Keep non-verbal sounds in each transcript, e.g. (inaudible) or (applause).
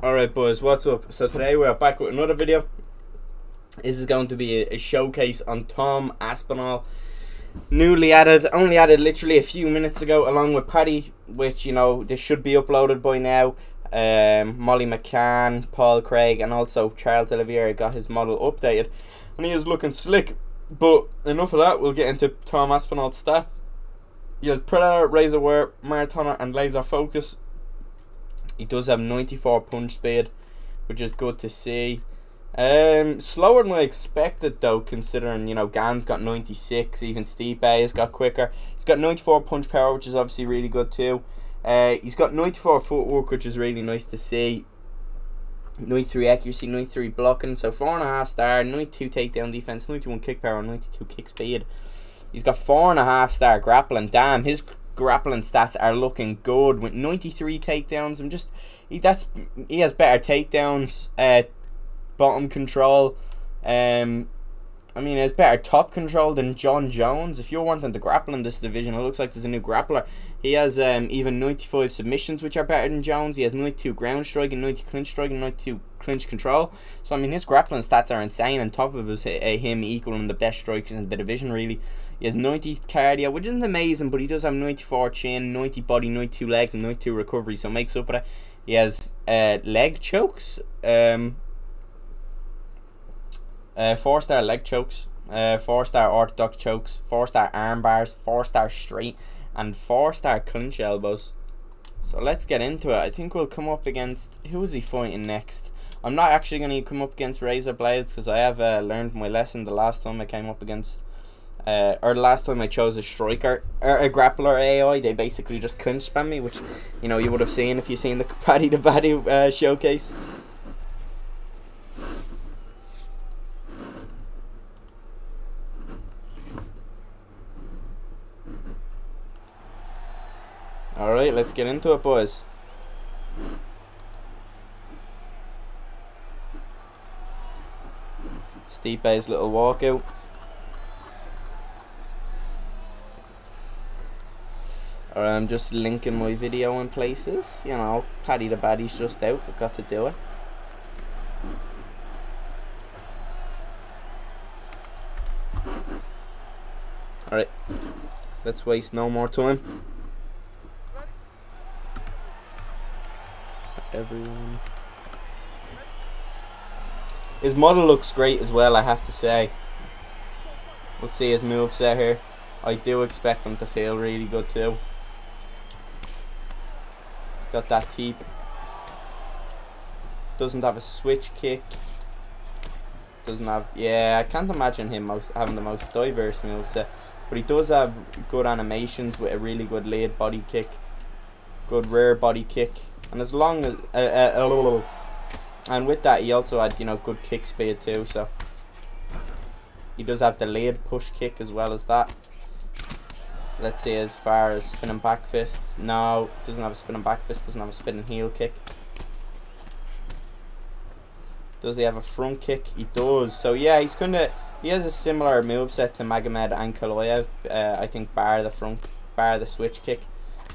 Alright boys, what's up? So today we're back with another video. This is going to be a, showcase on Tom Aspinall. Newly added, only added literally a few minutes ago along with Paddy, which, you know, this should be uploaded by now. Um, Molly McCann, Paul Craig and also Charles Oliveira got his model updated. And he is looking slick. But enough of that, we'll get into Tom Aspinall's stats. He has Predator, Razor Wire, Marathoner and Laser Focus he does have 94 punch speed, which is good to see. Um, slower than I expected though, considering you know Gane's got 96, even Stipe has got quicker. He's got 94 punch power, which is obviously really good too. Uh, he's got 94 footwork, which is really nice to see. 93 accuracy, 93 blocking, so 4.5 star, 92 takedown defense, 91 kick power, 92 kick speed. He's got 4.5 star grappling. Damn, his grappling stats are looking good with 93 takedowns. I'm just he that's he has better takedowns, uh, bottom control. Um, I mean, it's better top control than Jon Jones. If you're wanting to grapple in this division, it looks like there's a new grappler. He has um, even 95 submissions, which are better than Jones. He has 92 ground strike and 90 clinch strike and 92 clinch control. So, I mean, his grappling stats are insane. And top of his, uh, him equaling the best strikers in the division, really. He has 90 cardio, which isn't amazing, but he does have 94 chin, 90 body, 92 legs, and 92 recovery, so makes up for it. He has uh, leg chokes, um, uh, 4 star leg chokes, uh, 4 star orthodox chokes, 4 star arm bars, 4 star straight, and 4 star clinch elbows. So let's get into it. I think we'll come up against. Who is he fighting next? I'm not actually going to come up against Razor Blades because I have uh, learned my lesson the last time I came up against uh, or the last time I chose a striker or a grappler AI, they basically just clinch spam me, which you know you would have seen if you seen the (laughs) Paddy the Paddy uh, showcase. Alright, let's get into it, boys. Stipe's little walkout. or I'm just linking my video in places. You know, Paddy the Baddy's just out. I've got to do it. Alright, let's waste no more time. Everyone. His model looks great as well, I have to say. Let's see his moveset here. I do expect him to feel really good too. He's got that teep. Doesn't have a switch kick. Doesn't have... Yeah, I can't imagine him most, having the most diverse moveset. But he does have good animations with a really good lead body kick. Good rear body kick. And as long as... Uh, uh, uh, and with that, he also had, you know, good kick speed too, so... He does have the lead push kick as well as that. Let's see as far as spinning back fist no doesn't have a spinning back fist doesn't have a spinning heel kick. Does he have a front kick? He does so yeah he's kind of he has a similar move set to Magomed Ankalaev uh, I think bar the front bar the switch kick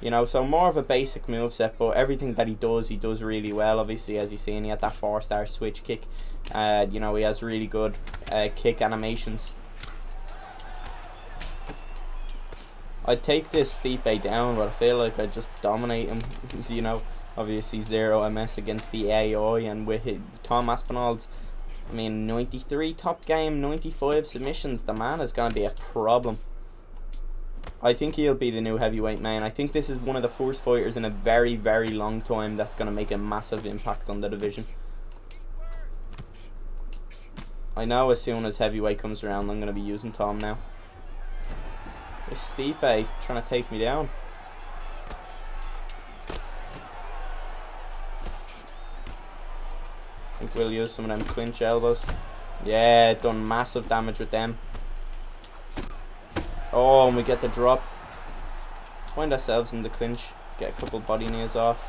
you know so more of a basic move set but everything that he does he does really well obviously as you've seen he had that four star switch kick uh, you know he has really good uh, kick animations I'd take this Stipe down, but I feel like I'd just dominate him. (laughs) you know, obviously zero MS against the AI, and with his, Tom Aspinall's, I mean, 93 top game, 95 submissions. The man is going to be a problem. I think he'll be the new heavyweight man. I think this is one of the first fighters in a very, very long time that's going to make a massive impact on the division. I know as soon as heavyweight comes around, I'm going to be using Tom now. It's Stipe trying to take me down. I think we'll use some of them clinch elbows. Yeah, done massive damage with them. Oh, and we get the drop. Find ourselves in the clinch. Get a couple body knees off.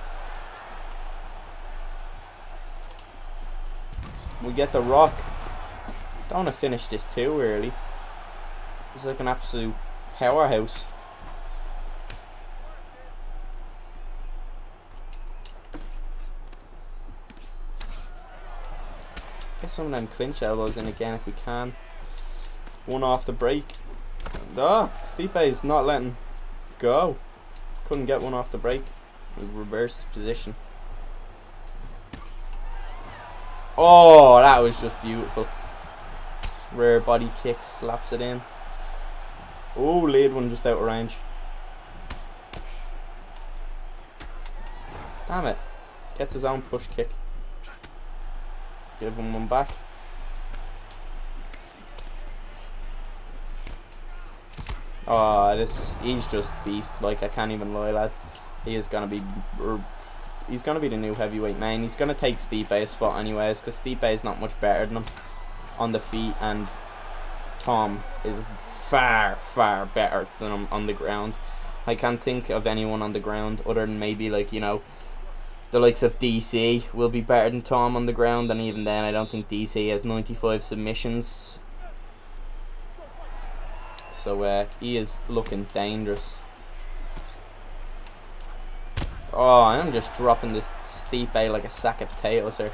We get the rock. Don't want to finish this too early. It's like an absolute powerhouse. Get some of them clinch elbows in again if we can. One off the break. Oh, Stipe is not letting go. Couldn't get one off the break. Reverse position. Oh, that was just beautiful. Rare body kick, slaps it in. Oh, lead one just out of range. Damn it. Gets his own push kick. Give him one back. Oh, this he's just beast. Like I can't even lie, lads. He is gonna be, he's gonna be the new heavyweight man. He's gonna take Stipe's spot anyways, because Stipe is not much better than him on the feet, and Tom is far, far better than him on the ground. I can't think of anyone on the ground other than maybe like you know the likes of DC will be better than Tom on the ground, and even then, I don't think DC has 95 submissions so uh, he is looking dangerous. Oh, I'm just dropping this Stipe like a sack of potatoes here.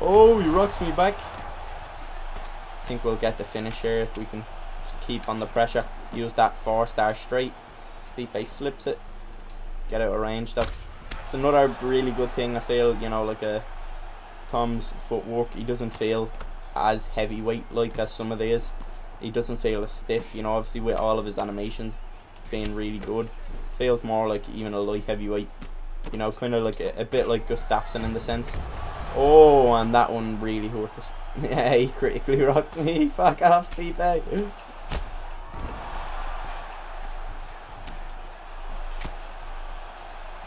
Oh, he rocks me back. I think we'll get the finish here if we can keep on the pressure. Use that four star straight. Stipe slips it. Get out of range though. It's another really good thing I feel, you know, like a Tom's footwork. He doesn't feel as heavyweight like as some of these he doesn't feel as stiff. You know, obviously with all of his animations being really good, feels more like even a light heavyweight. You know, kind of like a, a bit like Gustafsson in the sense. Oh, and that one really hurt us. (laughs) yeah, he critically (laughs) rocked me. Fuck off, Steve.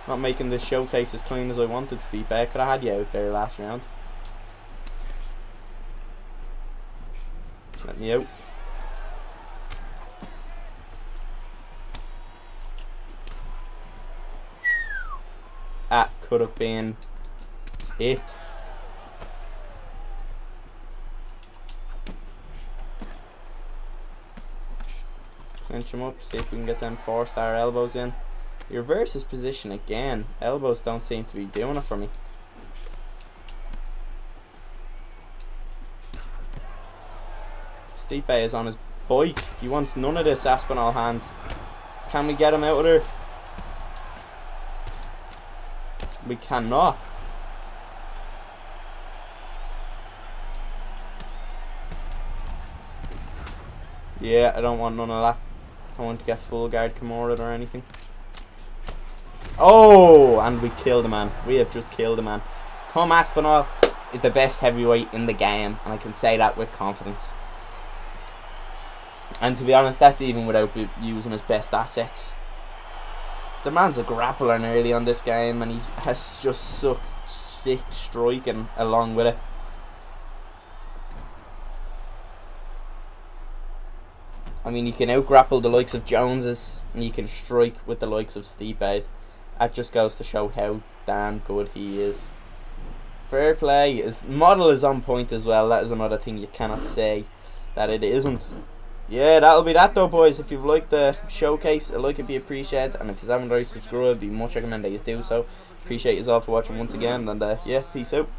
Not making this showcase as clean as I wanted, Steve. Could have had you out there last round. Let me out. that could have been it. Clinch him up, see if we can get them four star elbows in. He reverses position again. Elbows don't seem to be doing it for me. Stipe is on his bike. He wants none of this Aspinall hands. Can we get him out of there? We cannot. Yeah, I don't want none of that. I want to get full guard Kimura or anything. Oh, and we killed a man. We have just killed a man. Tom Aspinall is the best heavyweight in the game, and I can say that with confidence. And to be honest, that's even without using his best assets the man's a grappler nearly on this game, and he has just sucked sick striking along with it. I mean, you can out grapple the likes of Joneses, and you can strike with the likes of Stipe. That just goes to show how damn good he is. Fair play. His model is on point as well. That is another thing you cannot say that it isn't yeah, that'll be that though, boys. If you've liked the showcase, a like would be appreciated. And if you haven't already subscribed, be much recommended you do so. Appreciate you all for watching once again. And uh, yeah, peace out.